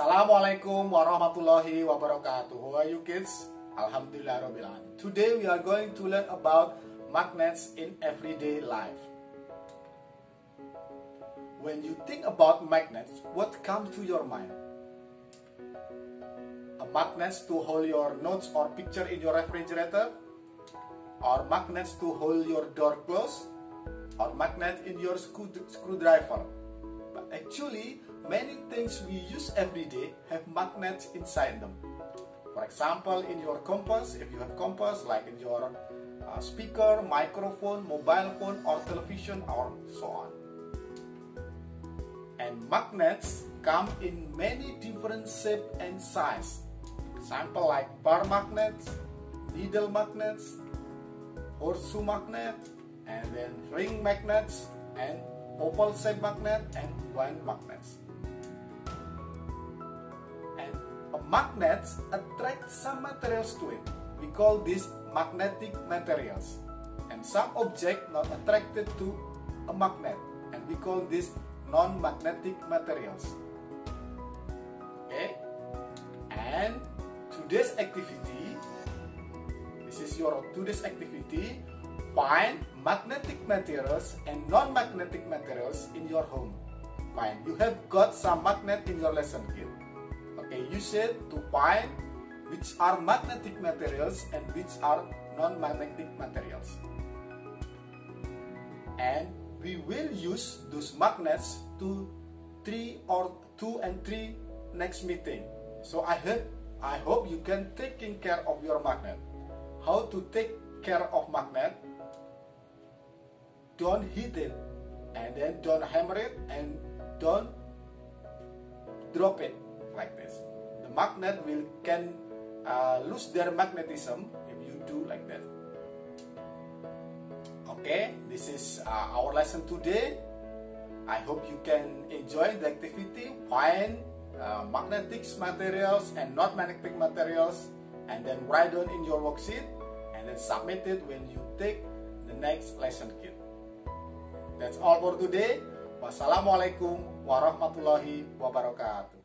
Assalamualaikum warahmatullahi wabarakatuh. How are you kids? Alhamdulillah Rabbil. Today we are going to learn about magnets in everyday life. When you think about magnets, what comes to your mind? A magnet to hold your notes or picture in your refrigerator? Or magnets to hold your door closed? Or magnet in your screw screwdriver? Actually, many things we use every day have magnets inside them. For example, in your compass, if you have compass, like in your uh, speaker, microphone, mobile phone, or television, or so on. And magnets come in many different shape and size. Example like bar magnets, needle magnets, horseshoe magnet, and then ring magnets, and oval shape magnet, and wine magnets. And magnets attract some materials to it. We call these magnetic materials. And some object not attracted to a magnet. And we call these non-magnetic materials. Okay? And today's activity, this is your today's activity, find magnetic materials and non-magnetic materials in your home. Fine, you have got some magnet in your lesson kit okay, you said to find which are magnetic materials and which are non-magnetic materials. And we will use those magnets to three or two and three next meeting. So I hope I hope you can taking care of your magnet. How to take care of magnet? Don't hit it and then don't hammer it and don't drop it like this. The magnet will can uh, lose their magnetism if you do like that. Okay, this is uh, our lesson today. I hope you can enjoy the activity. Find uh, magnetic materials and not magnetic materials and then write down in your worksheet and then submit it when you take the next lesson kit. That's all for today. Wassalamualaikum warahmatullahi wabarakatuh.